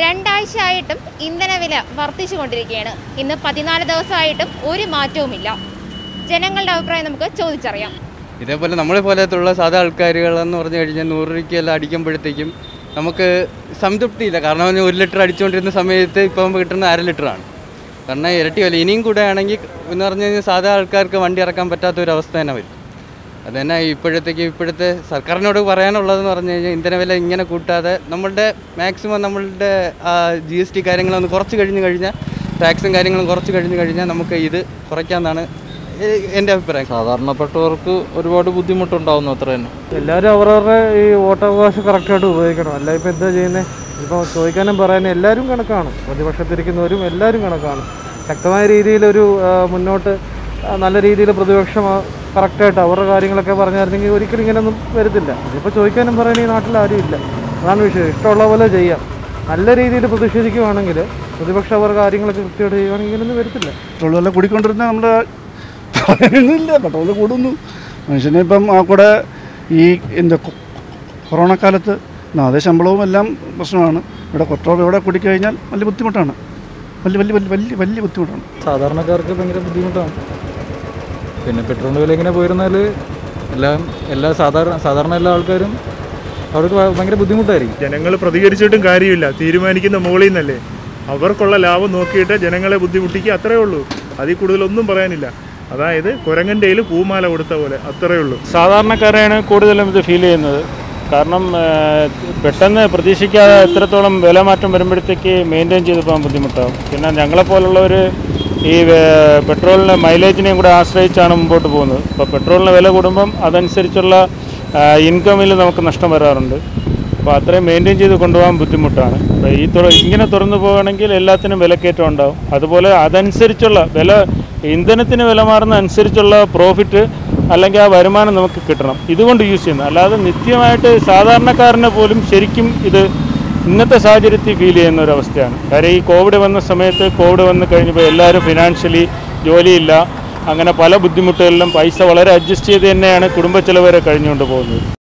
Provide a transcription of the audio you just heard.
രണ്ടാഴ്ചയായിട്ടും ഇന്ധനവില വർദ്ധിച്ചു കൊണ്ടിരിക്കുകയാണ് ഇന്ന് പതിനാല് ദിവസമായിട്ടും ഒരു മാറ്റവുമില്ല. ജനങ്ങളുടെ അഭിപ്രായം നമുക്ക് ചോദിച്ചറിയാം. ഇതേപോലെ നമ്മളെ പോലത്തുള്ള സാധാ ആൾക്കാരുകളെന്ന് പറഞ്ഞു കഴിഞ്ഞാൽ നൂറ് രൂപയ്ക്കെല്ലാം അടിക്കുമ്പോഴത്തേക്കും നമുക്ക് സംതൃപ്തിയില്ല. കാരണം ഒരു ലിറ്റർ അടിച്ചുകൊണ്ടിരുന്ന സമയത്ത് ഇപ്പം കിട്ടുന്ന അര ലിറ്ററാണ്. കാരണം ഇരട്ടി വില. ഇനിയും കൂടെ ആണെങ്കിൽ എന്ന് പറഞ്ഞു കഴിഞ്ഞാൽ സാധാ ആൾക്കാർക്ക് വണ്ടി ഇറക്കാൻ പറ്റാത്ത ഒരു അവസ്ഥ തന്നെ വരും. അത് തന്നെ ഇപ്പോഴത്തേക്ക് ഇപ്പോഴത്തെ സർക്കാരിനോട് പറയാനുള്ളതെന്ന് പറഞ്ഞു കഴിഞ്ഞാൽ ഇന്ധന വില ഇങ്ങനെ കൂട്ടാതെ നമ്മളുടെ മാക്സിമം നമ്മളുടെ ജി എസ് ടി കാര്യങ്ങളൊന്ന് കുറച്ച് കഴിഞ്ഞ് കഴിഞ്ഞാൽ ടാക്സും കാര്യങ്ങളും കുറച്ച് കഴിഞ്ഞ് കഴിഞ്ഞാൽ നമുക്ക് ഇത് കുറയ്ക്കാമെന്നാണ് എന്റെ അഭിപ്രായം. സാധാരണപ്പെട്ടവർക്ക് ഒരുപാട് ബുദ്ധിമുട്ടുണ്ടാവുന്നു അത്ര തന്നെ. എല്ലാവരും അവരവരുടെ ഈ വോട്ടവകാശം കറക്റ്റായിട്ട് ഉപയോഗിക്കണം. അല്ല ഇപ്പോൾ എന്താ ചെയ്യുന്നത് ഇപ്പോൾ ചോദിക്കാനും പറയാനും എല്ലാവരും കണക്കാണ്. പ്രതിപക്ഷത്തിരിക്കുന്നവരും എല്ലാവരും കണക്കാണ്. ശക്തമായ രീതിയിലൊരു മുന്നോട്ട് നല്ല രീതിയിൽ പ്രതിപക്ഷം കറക്റ്റായിട്ട് അവരുടെ കാര്യങ്ങളൊക്കെ പറഞ്ഞായിരുന്നെങ്കിൽ ഒരിക്കലും ഇങ്ങനെയൊന്നും വരത്തില്ല. ഇതിപ്പോൾ ചോദിക്കാനും പറയാനും ഈ നാട്ടിൽ ആരും ഇല്ല അതാണ് വിഷയം. ഇഷ്ടമുള്ള പോലെ ചെയ്യാം. നല്ല രീതിയിൽ പ്രതിഷേധിക്കുവാണെങ്കിൽ പ്രതിപക്ഷം അവരുടെ കാര്യങ്ങളൊക്കെ കൃത്യമായിട്ട് ചെയ്യുവാണെങ്കിൽ ഇങ്ങനെയൊന്നും വരത്തില്ല. പെട്രോൾ വില കൂടിക്കൊണ്ടിരുന്ന നമ്മുടെ ഇല്ല പെട്രോൾ കൂടുന്നു. മനുഷ്യനെ ഇപ്പം ആ കൂടെ ഈ എന്താ കൊറോണ കാലത്ത് അതേ ശമ്പളവും എല്ലാം പ്രശ്നമാണ്. ഇവിടെ പെട്രോൾ ഇവിടെ കൂടിക്കഴിഞ്ഞാൽ വലിയ ബുദ്ധിമുട്ടാണ്. വലിയ വലിയ വലിയ വലിയ വലിയ ബുദ്ധിമുട്ടാണ്. സാധാരണക്കാർക്ക് ഭയങ്കര ബുദ്ധിമുട്ടാണ്. പിന്നെ പെട്രോളിന്റെ വില ഇങ്ങനെ പോയിരുന്നാൽ എല്ലാം എല്ലാ സാധാരണ സാധാരണ എല്ലാ ആൾക്കാരും അവർക്ക് ഭയങ്കര ബുദ്ധിമുട്ടായിരിക്കും. ജനങ്ങൾ പ്രതികരിച്ചിട്ടും കാര്യമില്ല. തീരുമാനിക്കുന്ന മുകളിൽ നിന്നല്ലേ. അവർക്കുള്ള ലാഭം നോക്കിയിട്ട് ജനങ്ങളെ ബുദ്ധിമുട്ടിക്കുക അത്രേ ഉള്ളൂ. അതിൽ കൂടുതലൊന്നും പറയാനില്ല. അതായത് കുരങ്ങന്റെ കയ്യിൽ പൂമാല കൊടുത്ത പോലെ അത്രേ ഉള്ളൂ. സാധാരണക്കാരെയാണ് കൂടുതലും ഇത് ഫീൽ ചെയ്യുന്നത്. കാരണം പെട്ടെന്ന് പ്രതീക്ഷിക്കാതെ എത്രത്തോളം വില മാറ്റം വരുമ്പോഴത്തേക്ക് മെയിന്റെയിൻ ചെയ്ത് പോകാൻ ബുദ്ധിമുട്ടാകും പിന്നെ ഞങ്ങളെപ്പോലുള്ളവർ ഈ പെട്രോളിന്റെ മൈലേജിനെയും കൂടെ ആശ്രയിച്ചാണ് മുമ്പോട്ട് പോകുന്നത്. അപ്പോൾ പെട്രോളിന് വില കൂടുമ്പം അതനുസരിച്ചുള്ള ഇൻകമിൽ നമുക്ക് നഷ്ടം വരാറുണ്ട്. അപ്പോൾ അത്രയും മെയിന്റെയിൻ ചെയ്ത് കൊണ്ടുപോകാൻ ബുദ്ധിമുട്ടാണ്. അപ്പോൾ ഈ തുറ ഇങ്ങനെ തുറന്നു പോകുകയാണെങ്കിൽ എല്ലാത്തിനും വിലക്കയറ്റം ഉണ്ടാവും. അതുപോലെ അതനുസരിച്ചുള്ള വില ഇന്ധനത്തിന് വില മാറുന്ന അനുസരിച്ചുള്ള പ്രോഫിറ്റ് അല്ലെങ്കിൽ ആ വരുമാനം നമുക്ക് കിട്ടണം. ഇതുകൊണ്ട് യൂസ് ചെയ്യുന്നത്. അല്ലാതെ നിത്യമായിട്ട് സാധാരണക്കാരനെ പോലും ശരിക്കും ഇത് ഇന്നത്തെ സാഹചര്യത്തിൽ ഫീൽ ചെയ്യുന്ന ഒരു അവസ്ഥയാണ്. കാര്യം ഈ കോവിഡ് വന്ന സമയത്ത് കോവിഡ് വന്ന് കഴിഞ്ഞപ്പോൾ എല്ലാവരും ഫിനാൻഷ്യലി ജോലിയില്ല. അങ്ങനെ പല ബുദ്ധിമുട്ടുകളിലും പൈസ വളരെ അഡ്ജസ്റ്റ് ചെയ്ത് തന്നെയാണ് കുടുംബ ചെലവ് കഴിഞ്ഞുകൊണ്ട് പോകുന്നത്.